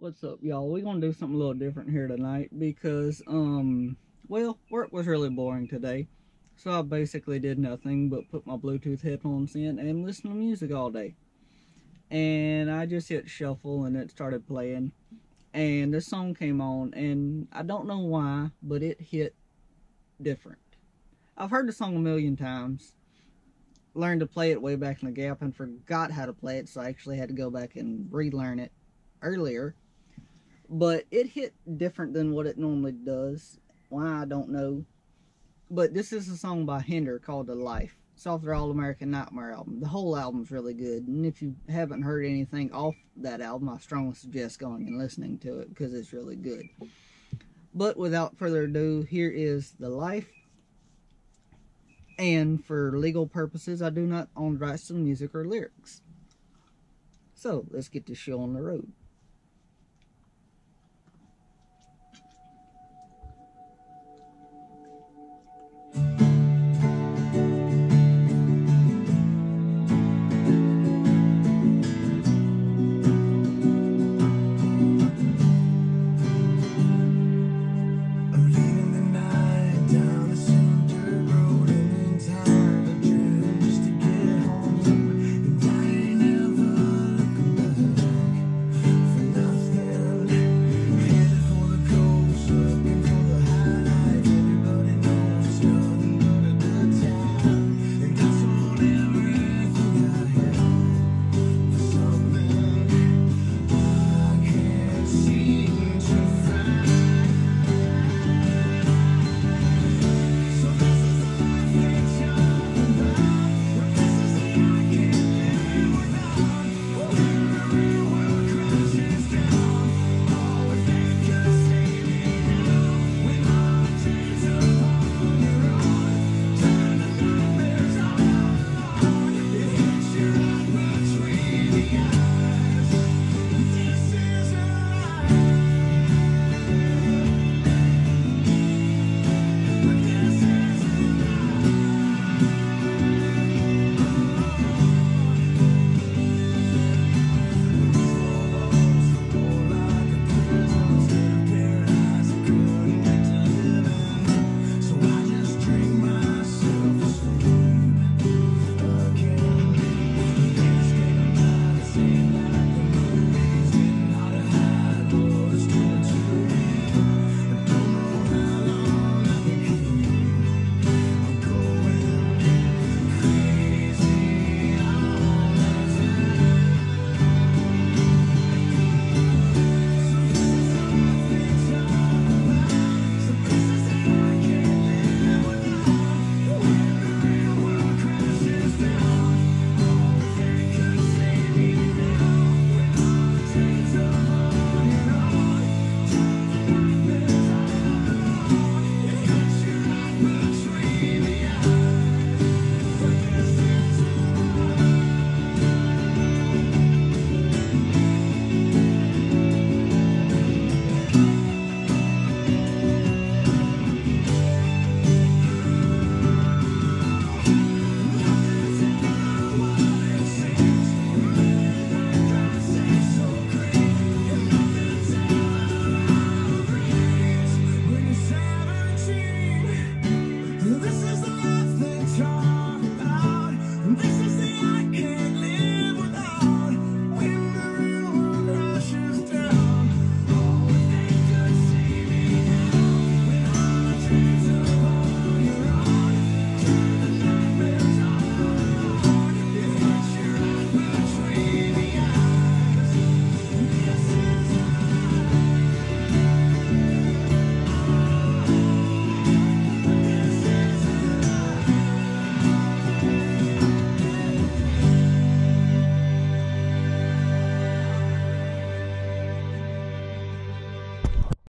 What's up, y'all? We're gonna do something a little different here tonight because, um, well, work was really boring today. So I basically did nothing but put my Bluetooth headphones in and listen to music all day. And I just hit shuffle and it started playing. And this song came on and I don't know why, but it hit different. I've heard the song a million times. Learned to play it way back in the gap and forgot how to play it, so I actually had to go back and relearn it earlier but it hit different than what it normally does. Why I don't know. But this is a song by Hinder called The Life. It's off their All American Nightmare album. The whole album's really good. And if you haven't heard anything off that album, I strongly suggest going and listening to it because it's really good. But without further ado, here is The Life. And for legal purposes, I do not own rights to the music or lyrics. So let's get this show on the road.